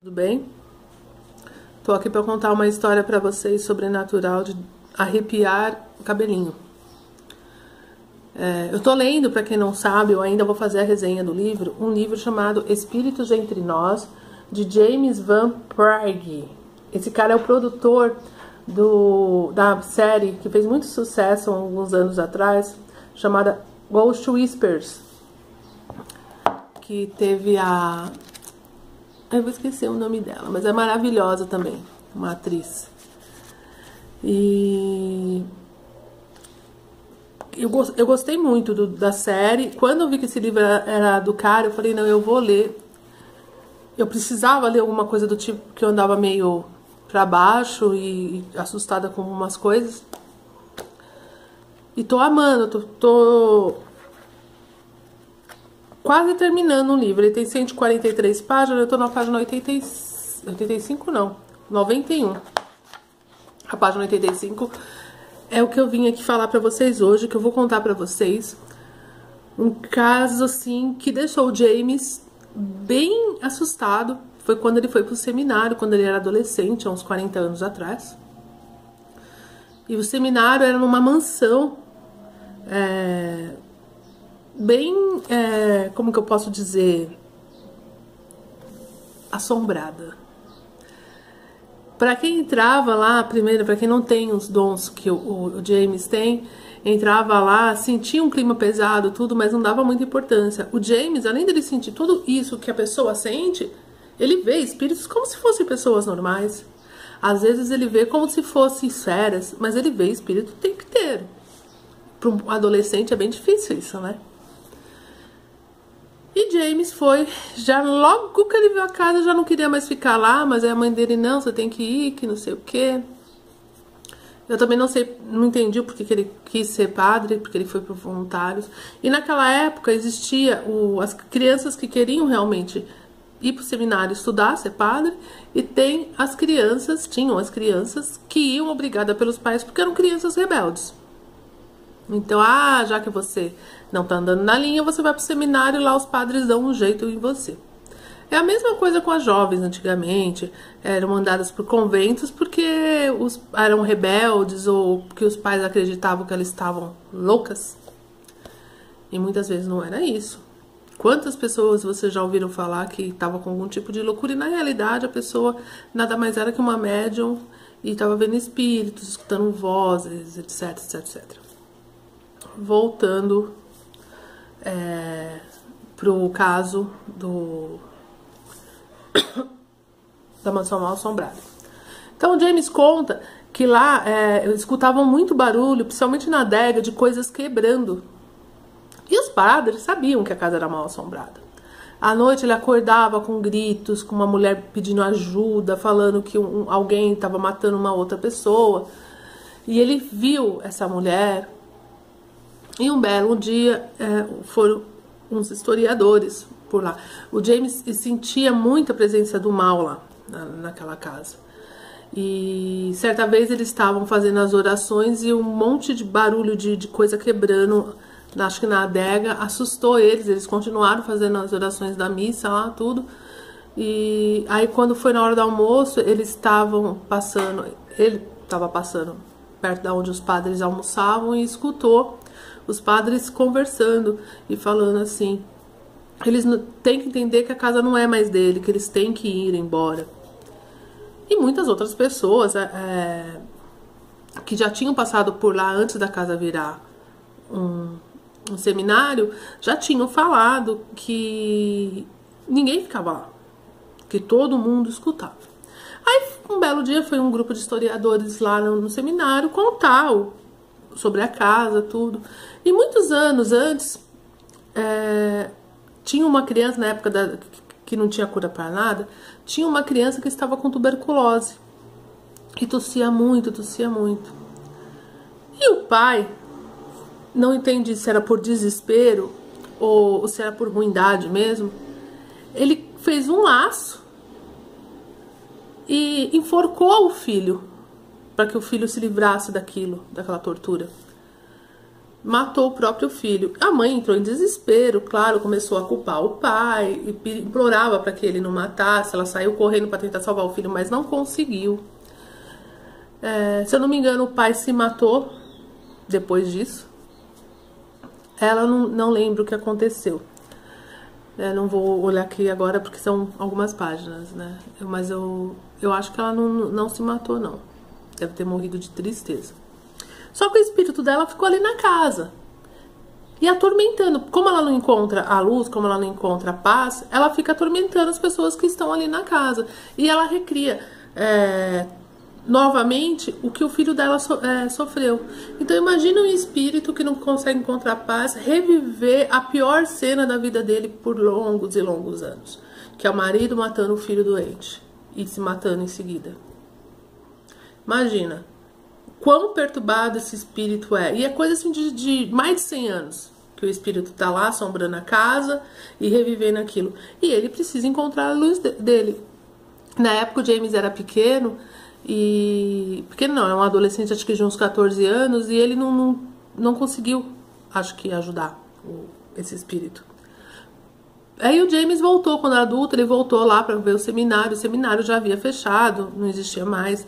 Tudo bem? Tô aqui para contar uma história para vocês sobrenatural de arrepiar o cabelinho. É, eu tô lendo, para quem não sabe, eu ainda vou fazer a resenha do livro, um livro chamado Espíritos Entre Nós, de James Van Prague. Esse cara é o produtor do, da série que fez muito sucesso alguns anos atrás, chamada Ghost Whispers, que teve a eu vou esquecer o nome dela, mas é maravilhosa também, uma atriz. E eu, eu gostei muito do, da série. Quando eu vi que esse livro era, era, do cara, eu falei, não, eu vou ler. Eu precisava ler alguma coisa do tipo que eu andava meio para baixo e, e, assustada com umas coisas. E tô amando, tô, tô quase terminando o livro. Ele tem 143 páginas, eu tô na página 80, 85, não, 91. A página 85 é o que eu vim aqui falar para vocês hoje, que eu vou contar para vocês. Um caso, assim, que deixou o James bem assustado. Foi quando ele foi pro seminário, quando ele era adolescente, há uns 40 anos atrás. E o seminário era numa mansão é, bem, é, como que eu posso dizer, assombrada. Para quem entrava lá, primeiro, para quem não tem os dons que o, o, James tem, entrava lá, sentia um clima pesado, tudo, mas não dava muita importância. O James, além dele sentir tudo isso que a pessoa sente, ele vê espíritos como se fossem pessoas normais. Às vezes ele vê como se fossem férias, mas ele vê espírito o tempo inteiro. Para um adolescente é bem difícil isso, né? E James foi, já logo que ele viu a casa, já não queria mais ficar lá, mas aí a mãe dele, não, você tem que ir, que não sei o quê. Eu também não sei, não entendi porque que ele quis ser padre, porque ele foi para voluntários. E naquela época existia o, as crianças que queriam realmente ir para o seminário estudar, ser padre, e tem as crianças, tinham as crianças que iam obrigadas pelos pais porque eram crianças rebeldes. Então, ah, já que você não está andando na linha, você vai para o seminário e lá os padres dão um jeito em você. É a mesma coisa com as jovens antigamente, eram mandadas para conventos porque os, eram rebeldes ou porque os pais acreditavam que elas estavam loucas. E muitas vezes não era isso. Quantas pessoas você já ouviram falar que estava com algum tipo de loucura e na realidade a pessoa nada mais era que uma médium e estava vendo espíritos, escutando vozes, etc, etc, etc voltando é, pro caso do da mansão mal assombrada. Então James conta que lá é, escutavam muito barulho, principalmente na adega, de coisas quebrando. E os padres sabiam que a casa era mal assombrada. À noite ele acordava com gritos, com uma mulher pedindo ajuda, falando que um, alguém estava matando uma outra pessoa. E ele viu essa mulher e um belo dia é, foram uns historiadores por lá. O James sentia muita presença do mal lá, na, naquela casa. E certa vez eles estavam fazendo as orações e um monte de barulho de, de coisa quebrando, acho que na adega, assustou eles. Eles continuaram fazendo as orações da missa lá, tudo. E aí quando foi na hora do almoço, eles estavam passando, ele estava passando perto da onde os padres almoçavam e escutou os padres conversando e falando assim. Eles têm que entender que a casa não é mais dele, que eles têm que ir embora. E muitas outras pessoas é, que já tinham passado por lá antes da casa virar um, um seminário já tinham falado que ninguém ficava lá, que todo mundo escutava. Um belo dia foi um grupo de historiadores lá no, no seminário contar o, sobre a casa, tudo. E muitos anos antes, é, tinha uma criança, na época da, que não tinha cura para nada, tinha uma criança que estava com tuberculose. E tossia muito, tossia muito. E o pai, não entendi se era por desespero ou se era por ruindade mesmo, ele fez um laço e enforcou o filho para que o filho se livrasse daquilo, daquela tortura. matou o próprio filho. A mãe entrou em desespero, claro, começou a culpar o pai, implorava para que ele não matasse. Ela saiu correndo para tentar salvar o filho, mas não conseguiu. É, se eu não me engano, o pai se matou depois disso. Ela não, não lembra o que aconteceu. É, não vou olhar aqui agora porque são algumas páginas, né? Mas eu, eu acho que ela não, não se matou, não. Deve ter morrido de tristeza. Só que o espírito dela ficou ali na casa. E atormentando. Como ela não encontra a luz, como ela não encontra a paz, ela fica atormentando as pessoas que estão ali na casa. E ela recria é, novamente o que o filho dela so, é, sofreu. Então imagine um espírito que não consegue encontrar paz reviver a pior cena da vida dele por longos e longos anos. Que é o marido matando o filho doente e se matando em seguida. Imagina quão perturbado esse espírito é. E é coisa assim de, de mais de 100 anos que o espírito está lá assombrando a casa e revivendo aquilo. E ele precisa encontrar a luz de, dele. Na época o James era pequeno e. Pequeno não, era um adolescente, acho que de uns 14 anos, e ele não, não, não conseguiu, acho que, ajudar o, esse espírito. Aí o James voltou, quando adulto, ele voltou lá para ver o seminário. O seminário já havia fechado, não existia mais.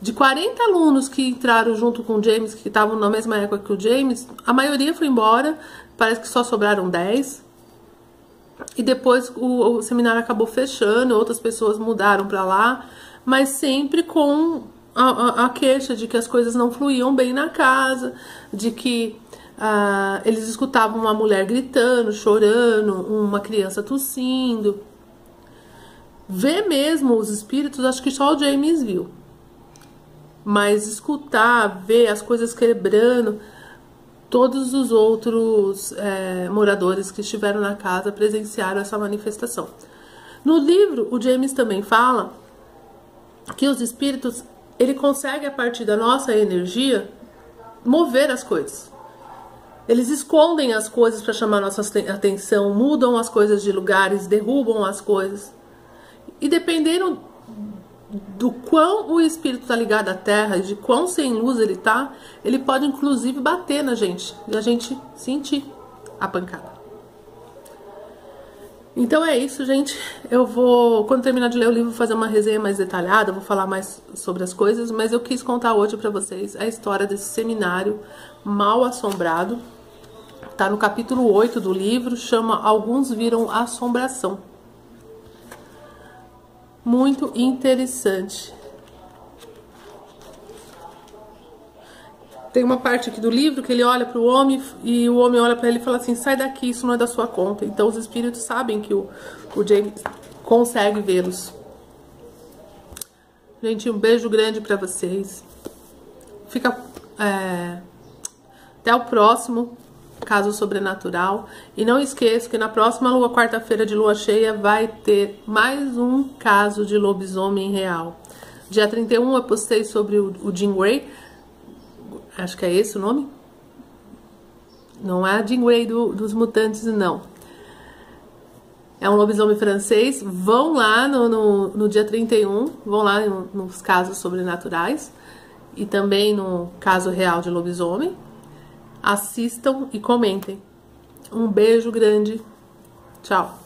De 40 alunos que entraram junto com o James, que estavam na mesma época que o James, a maioria foi embora, parece que só sobraram 10. E depois o, o seminário acabou fechando, outras pessoas mudaram para lá, mas sempre com a, a, a, queixa de que as coisas não fluíam bem na casa, de que ah, eles escutavam uma mulher gritando, chorando, uma criança tossindo. Ver mesmo os espíritos, acho que só o James viu mas escutar, ver as coisas quebrando, todos os outros é, moradores que estiveram na casa presenciaram essa manifestação. No livro, o James também fala que os espíritos, ele consegue a partir da nossa energia mover as coisas. Eles escondem as coisas para chamar nossa atenção, mudam as coisas de lugares, derrubam as coisas. E dependendo do quão o espírito está ligado à terra e de quão sem luz ele está, ele pode inclusive bater na gente e a gente sentir a pancada. Então é isso, gente. Eu vou, quando terminar de ler o livro, fazer uma resenha mais detalhada, vou falar mais sobre as coisas, mas eu quis contar hoje para vocês a história desse seminário mal assombrado. Tá no capítulo 8 do livro, chama Alguns Viram Assombração muito interessante. Tem uma parte aqui do livro que ele olha para o homem e o homem olha para ele e fala assim: sai daqui, isso não é da sua conta. Então os espíritos sabem que o, o James consegue vê-los. Gente, um beijo grande para vocês. Fica. É, até o próximo caso sobrenatural. E não esqueça que na próxima lua, quarta-feira de lua cheia, vai ter mais um caso de lobisomem real. Dia 31 eu postei sobre o, o Jim Gray. Acho que é esse o nome? Não é Jim Gray do, dos mutantes, não. É um lobisomem francês. Vão lá no, no, no dia 31, vão lá no, nos casos sobrenaturais e também no caso real de lobisomem assistam e comentem. Um beijo grande. Tchau.